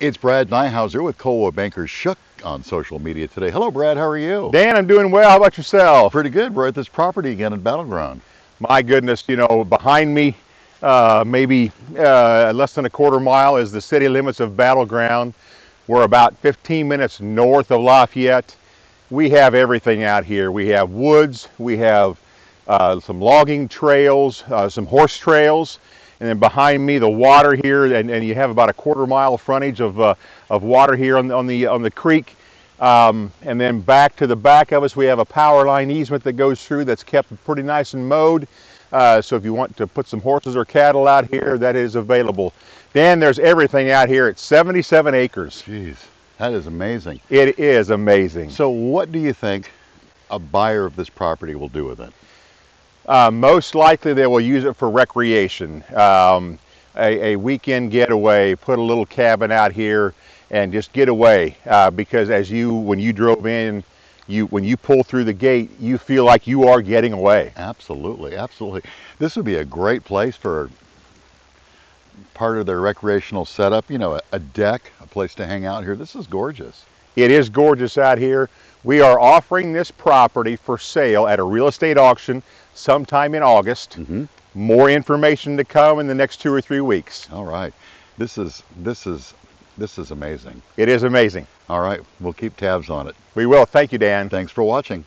It's Brad Neihouser with Coldwell Banker Shook on social media today. Hello, Brad. How are you? Dan, I'm doing well. How about yourself? Pretty good. We're at this property again in Battle Ground. My goodness, you know, behind me, uh, maybe uh, less than a quarter mile is the city limits of Battle Ground. We're about 15 minutes north of Lafayette. We have everything out here. We have woods, we have uh, some logging trails, uh, some horse trails, and then behind me the water here, and, and you have about a quarter mile frontage of, uh, of water here on the, on the, on the creek. Um, and then back to the back of us, we have a power line easement that goes through that's kept pretty nice and mowed. Uh, so if you want to put some horses or cattle out here, that is available. Dan, there's everything out here. It's 77 acres. Jeez, that is amazing. It is amazing. So what do you think a buyer of this property will do with it? Uh, most likely they will use it for recreation. Um, a, a, weekend getaway, put a little cabin out here and just get away. Uh, because as you, when you drove in, you, when you pull through the gate, you feel like you are getting away. Absolutely, absolutely. This would be a great place for part of their recreational setup. You know, a, a deck, a place to hang out here. This is gorgeous. It is gorgeous out here. We are offering this property for sale at a real estate auction sometime in August. Mm -hmm. More information to come in the next two or three weeks. All right. This is this is this is amazing. It is amazing. All right. We'll keep tabs on it. We will. Thank you, Dan. Thanks for watching.